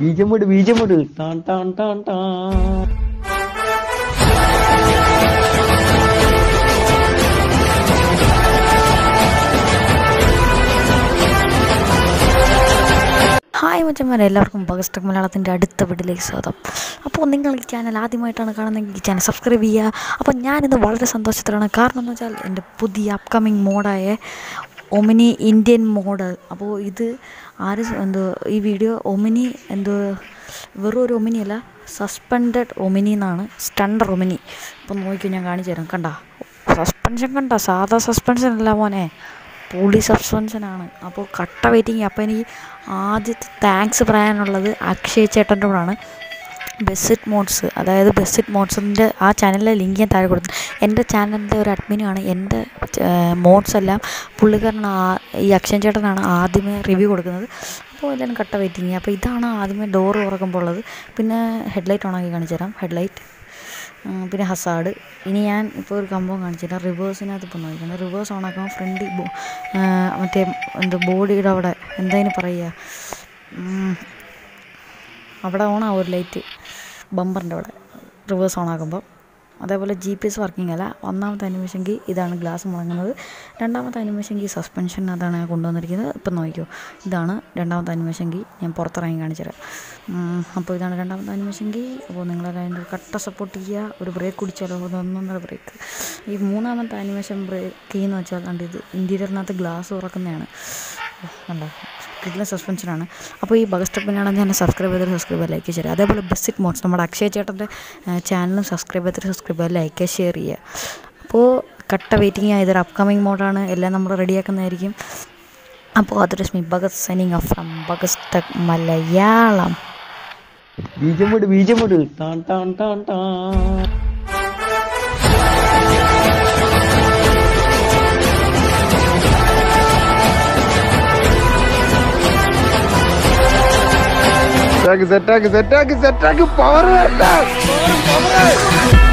ബീജമിട് ബീജമിട്. ടാൻ ടാൻ ടാൻ ടാൻ. ഹായ് മച്ചന്മാരെ എല്ലാവർക്കും ബഗസ്റ്റക് മലയാളത്തിന്റെ അടുത്ത വീട്ടിലേക്ക് സ്വാഗതം. അപ്പോൾ നിങ്ങൾ ഈ ചാനൽ ആദ്യമായിട്ടാണ് കാണുന്നതെങ്കിൽ ഈ ചാനൽ സബ്സ്ക്രൈബ് ചെയ്യുക. അപ്പോൾ ഞാനിന്ന് വളരെ സന്തോഷത്തിലാണ്. കാരണം എന്ന് വെച്ചാൽ എന്റെ പുതിയ അപ്കമിങ് മോഡായ ഒമിനി ഇന്ത്യൻ മോഡൽ അപ്പോൾ ഇത് ആര് എന്തോ ഈ വീഡിയോ ഒമിനി എന്തോ വെറും ഒരു ഒമിനിയല്ല സസ്പെൻഡഡ് ഒമിനി എന്നാണ് സ്റ്റണ്ടർ ഒമിനി ഇപ്പം നോക്കിയോ ഞാൻ കാണിച്ചു തരാം. കണ്ട? സസ്പെൻഷൻ കണ്ട? സാധാ സസ്പെൻഷൻ അല്ല മോനെ. പുളി സസ്പെൻഷനാണ് അപ്പോൾ കട്ട വെയിറ്റിംഗ്. അപ്പോൾ എനിക്ക് ആദ്യത്തെ താങ്ക്സ് പറയാനുള്ളത് അക്ഷയ് ചേട്ടന്റെ കൂടാണ്. ബെസ്സിറ്റ് മോഡ്സ് അതായത് ബെസ്സിറ്റ് മോഡ്സിന്റെ ആ ചാനലിലെ ലിങ്ക് ഞാൻ താഴെ കൊടുത്തു എന്റെ ചാനലിന്റെ ഒരു അഡ്മിനാണ്. എന്റെ മോഡ്സ് എല്ലാം പുള്ളിക്കാരനാണ് ഈ അക്ഷയൻ ചേട്ടനാണ് ആദ്യമേ റിവ്യൂ കൊടുക്കുന്നത്. അപ്പോൾ എല്ലാവരും കട്ട വെയിറ്റിങ് അപ്പോൾ ഇതാണ് ആദ്യമേ ഡോർ തുറക്കുമ്പോൾ ഉള്ളത്. പിന്നെ ഹെഡ്ലൈറ്റ് ഓണാക്കി കാണിച്ചു തരാം. ഹെഡ്ലൈറ്റ് പിന്നെ ഹസാഡ് ഇനി ഞാൻ ഇപ്പോൾ ഒരു സംഭവം കാണിച്ചില്ല റിവേഴ്സിനകത്ത് ഇപ്പോൾ നോക്കിക്കണം റിവേഴ്സ് ഓണാക്കുമ്പോൾ ഫ്രണ്ട് മറ്റേ എന്താ ബോഡിയുടെ അവിടെ എന്തായാലും പറയുക? അവിടെ ഓണാവും ഒരു ലൈറ്റ്. ബമ്പറിന്റെ അവിടെ റിവേഴ്സ് ഓണാക്കുമ്പോൾ അതേപോലെ ജി പി എസ് വർക്കിംഗ് അല്ല. ഒന്നാമത്തെ അനിമേഷൻക്ക് ഇതാണ് ഗ്ലാസ് മുടങ്ങുന്നത് രണ്ടാമത്തെ അനിമേഷൻക്ക് സസ്പെൻഷൻ അതാണ് കൊണ്ടുവന്നിരിക്കുന്നത്. ഇപ്പം നോക്കിയോ ഇതാണ് രണ്ടാമത്തെ അനിമേഷൻക്ക് ഞാൻ പുറത്തിറങ്ങി കാണിച്ചു അപ്പോൾ ഇതാണ് രണ്ടാമത്തെ അനിമേഷൻക്ക് അപ്പോൾ അതിന്റെ കട്ട സപ്പോർട്ട് ചെയ്യുക. ഒരു ബ്രേക്ക് കുടിച്ചാലോ? ഒന്നൊന്നര ബ്രേക്ക് ഈ മൂന്നാമത്തെ അനിമേഷൻ ബ്രേക്ക് എന്ന് വെച്ചാൽ കണ്ടിത് ഇന്റീരിയറിനകത്ത് ഗ്ലാസ് തുറക്കുന്നതാണ്. കണ്ടോ? കിട്ടുന്ന സസ്പെൻഷനാണ് അപ്പോൾ ഈ ബഗസ്റ്റപ്പിനാണ് ഞാൻ സബ്സ്ക്രൈബ് ചെയ്തിട്ട് സബ്സ്ക്രൈബ് ലൈക്ക് ചെയ്യുക. അതേപോലെ ബെസിക് മോഡ്സ് നമ്മുടെ അക്ഷയ ചേട്ടന്റെ ചാനലും സബ്സ്ക്രൈബ് ചെയ്തിട്ട് സബ്സ്ക്രൈബ് ലൈക്ക് ഷെയർ ചെയ്യുക അപ്പോൾ കട്ട വെയിറ്റിംഗ് ആയതൊരു അപ്കമിങ് മോഡാണ് എല്ലാം നമ്മൾ റെഡിയാക്കുന്നതായിരിക്കും അപ്പോൾ അതൊരു ഭഗത് സൈനിങ് ഓഫ് ഫ്രം ബഗസ്റ്റക് മലയാളം. ബീജം ബീജമിട് ടാൻ ടാൻ ടാൻ ടാൻ. செட்டாக்கு செட்டாக்கு செட்டாக்கு செட்டாக்கு பவர் பவர்